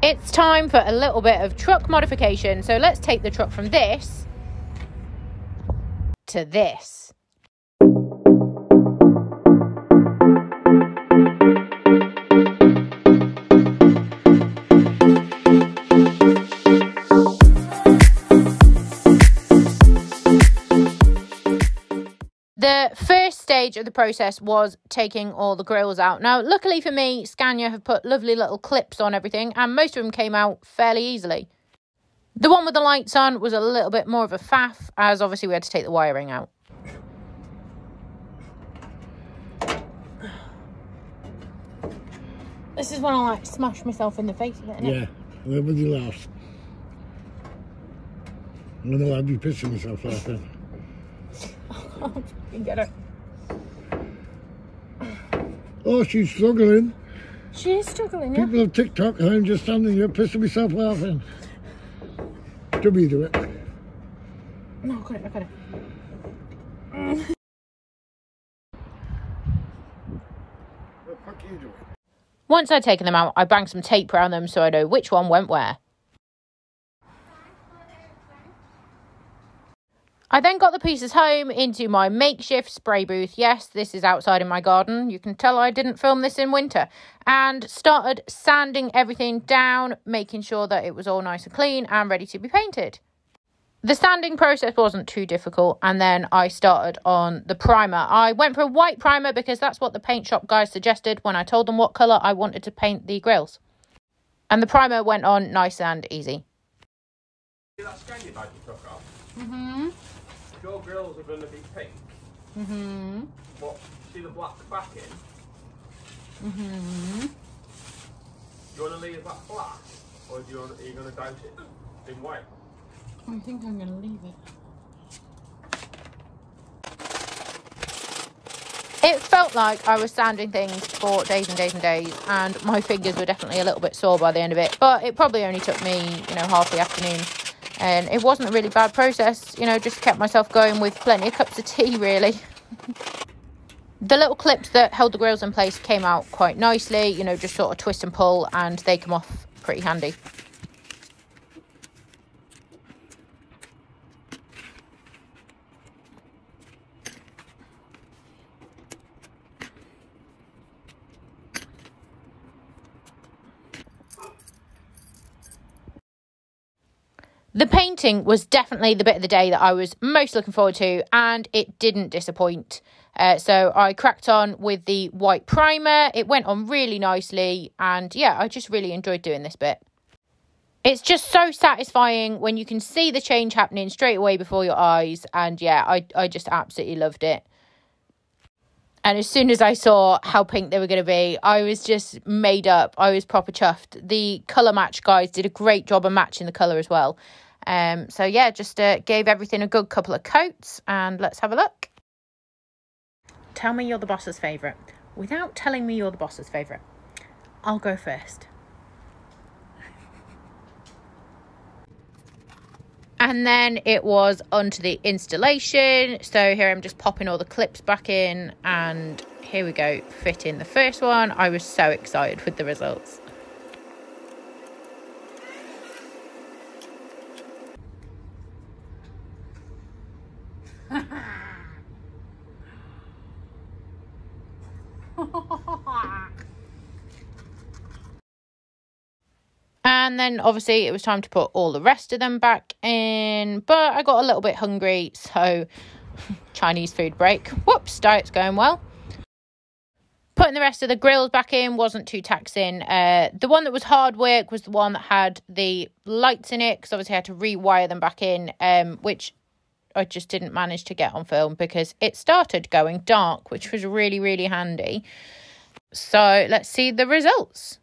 It's time for a little bit of truck modification. So let's take the truck from this to this. The first stage of the process was taking all the grills out. Now, luckily for me, Scania have put lovely little clips on everything, and most of them came out fairly easily. The one with the lights on was a little bit more of a faff, as obviously we had to take the wiring out. This is when I like smash myself in the face with it, Yeah, everybody laughs. I know I'd be pissing myself laughing. You get it. Oh, she's struggling. She is struggling, yeah. People have TikTok and I'm just standing here pissing myself laughing. Do me do it. No, I got it, I got it. What the fuck are you doing? Once I'd taken them out, I banged some tape around them so I know which one went where. I then got the pieces home into my makeshift spray booth. Yes, this is outside in my garden. You can tell I didn't film this in winter. And started sanding everything down, making sure that it was all nice and clean and ready to be painted. The sanding process wasn't too difficult, and then I started on the primer. I went for a white primer because that's what the paint shop guys suggested when I told them what colour I wanted to paint the grills. And the primer went on nice and easy. See that Scania badge you took off? Mm-hmm. If your grills are going to be pink, Mm-hmm. what, see the black backing? Mm-hmm. Do you want to leave that black? Or do you want, are you going to douse it in white? I think I'm going to leave it. It felt like I was sanding things for days and days and days, and my fingers were definitely a little bit sore by the end of it. But it probably only took me, you know, half the afternoon. And it wasn't a really bad process, you know, just kept myself going with plenty of cups of tea, really. the little clips that held the grills in place came out quite nicely, you know, just sort of twist and pull, and they come off pretty handy. The painting was definitely the bit of the day that I was most looking forward to, and it didn't disappoint. Uh, so I cracked on with the white primer. It went on really nicely, and yeah, I just really enjoyed doing this bit. It's just so satisfying when you can see the change happening straight away before your eyes, and yeah, I, I just absolutely loved it. And as soon as I saw how pink they were going to be, I was just made up. I was proper chuffed. The colour match guys did a great job of matching the colour as well. Um, so yeah, just uh, gave everything a good couple of coats, and let's have a look. Tell me you're the boss's favourite. Without telling me you're the boss's favourite, I'll go first. And then it was onto the installation. So here I'm just popping all the clips back in and here we go, fit in the first one. I was so excited with the results. And then obviously it was time to put all the rest of them back in. But I got a little bit hungry, so Chinese food break. Whoops, diet's going well. Putting the rest of the grills back in wasn't too taxing. Uh, the one that was hard work was the one that had the lights in it, because obviously I had to rewire them back in, um, which I just didn't manage to get on film because it started going dark, which was really, really handy. So let's see the results.